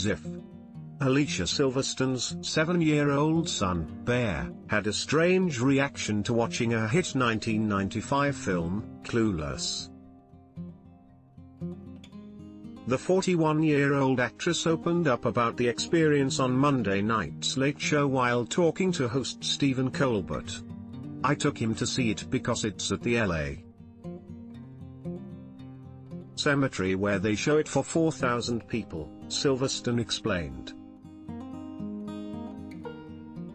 as if. Alicia Silverstone's seven-year-old son, Bear, had a strange reaction to watching a hit 1995 film, Clueless. The 41-year-old actress opened up about the experience on Monday night's Late Show while talking to host Stephen Colbert. I took him to see it because it's at the LA cemetery where they show it for 4,000 people, Silverstone explained.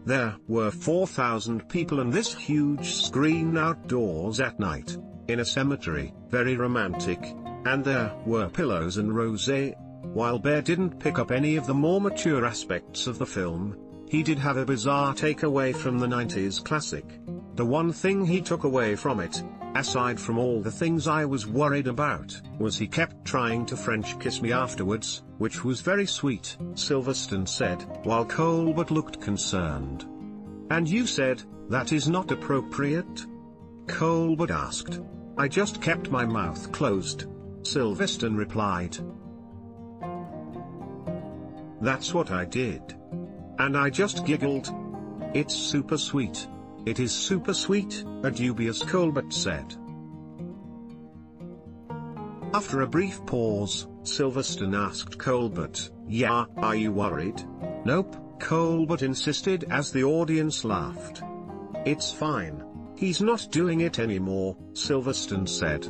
There were 4,000 people and this huge screen outdoors at night, in a cemetery, very romantic, and there were pillows and rosé. While Bear didn't pick up any of the more mature aspects of the film, he did have a bizarre takeaway from the 90s classic. The one thing he took away from it, aside from all the things I was worried about, was he kept trying to French kiss me afterwards, which was very sweet, Silverstone said, while Colbert looked concerned. And you said, that is not appropriate? Colbert asked. I just kept my mouth closed. Silverstone replied. That's what I did. And I just giggled. It's super sweet. It is super sweet, a dubious Colbert said. After a brief pause, Silverstone asked Colbert, Yeah, are you worried? Nope, Colbert insisted as the audience laughed. It's fine. He's not doing it anymore, Silverstone said.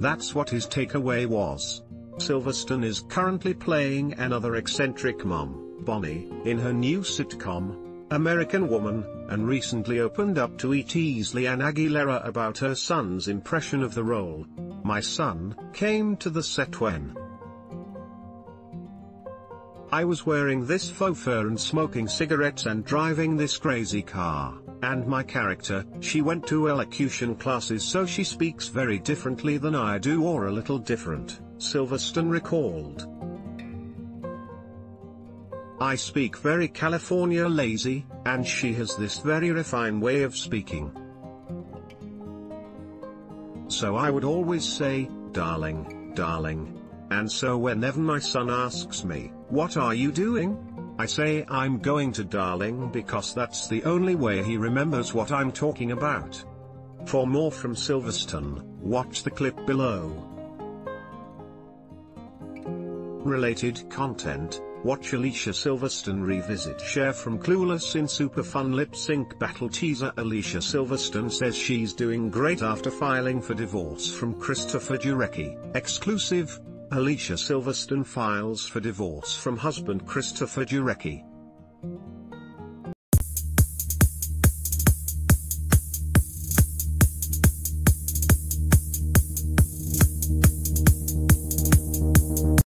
That's what his takeaway was. Silverstone is currently playing another eccentric mom, Bonnie, in her new sitcom, American Woman, and recently opened up to E.T.'s Leanne Aguilera about her son's impression of the role. My son came to the set when I was wearing this faux fur and smoking cigarettes and driving this crazy car, and my character, she went to elocution classes so she speaks very differently than I do or a little different, Silverstone recalled. I speak very California lazy, and she has this very refined way of speaking. So I would always say, darling, darling. And so whenever my son asks me, what are you doing? I say I'm going to darling because that's the only way he remembers what I'm talking about. For more from Silverstone, watch the clip below. Related content Watch Alicia Silverstone revisit Cher from Clueless in super fun lip sync battle teaser Alicia Silverstone says she's doing great after filing for divorce from Christopher Jarecki. Exclusive, Alicia Silverstone files for divorce from husband Christopher Jarecki.